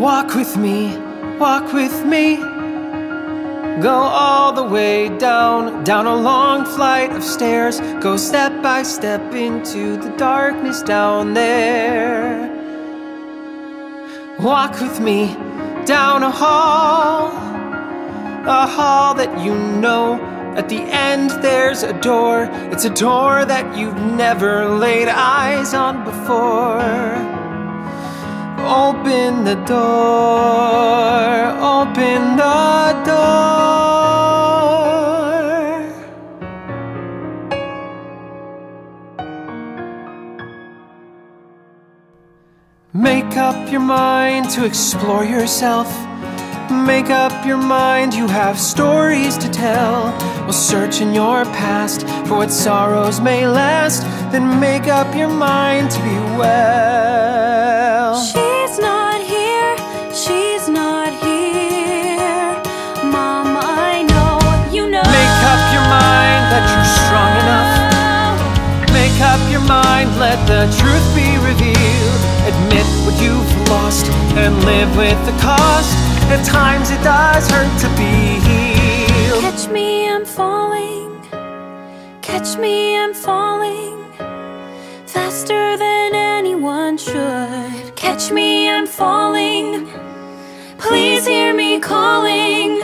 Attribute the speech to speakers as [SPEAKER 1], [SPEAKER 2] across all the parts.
[SPEAKER 1] Walk with me, walk with me. Go all the way down, down a long flight of stairs. Go step by step into the darkness down there. Walk with me down a hall, a hall that you know. At the end, there's a door. It's a door that you've never laid eyes on before. Open the door, open the door. Make up your mind to explore yourself. Make up your mind, you have stories to tell. We'll search in your past for what sorrows may last. Then make up your mind to be well. Make up your mind, let the truth be revealed. Admit what you've lost and live with the cost. At times it does hurt to be healed.
[SPEAKER 2] Catch me, I'm falling. Catch me, I'm falling. Faster than anyone should. Catch me, I'm falling. Please hear me calling.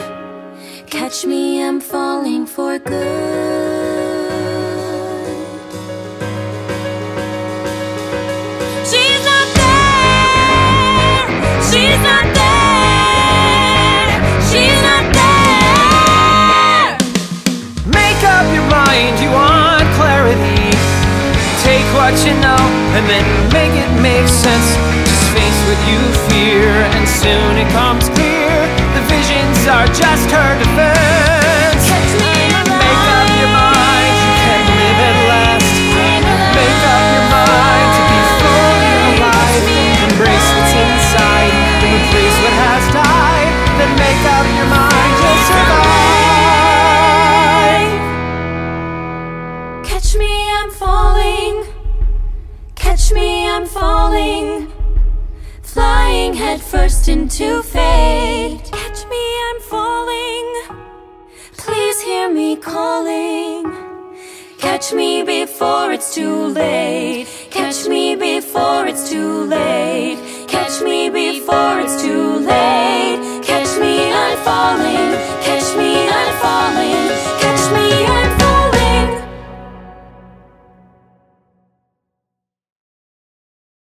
[SPEAKER 2] Catch me, I'm falling for good.
[SPEAKER 1] What you know and then make it make sense. Just face what you fear, and soon it comes clear. The visions are just her defense. Make up your mind, you can live at last. Make up your mind to be fully alive. Embrace what's inside, and replace what has died. Then make up your mind, you'll survive.
[SPEAKER 2] Catch me, I'm falling. Catch me, I'm falling. Flying headfirst into fate. Catch me, I'm falling. Please hear me calling. Catch me before it's too late. Catch me before it's too late. Catch me before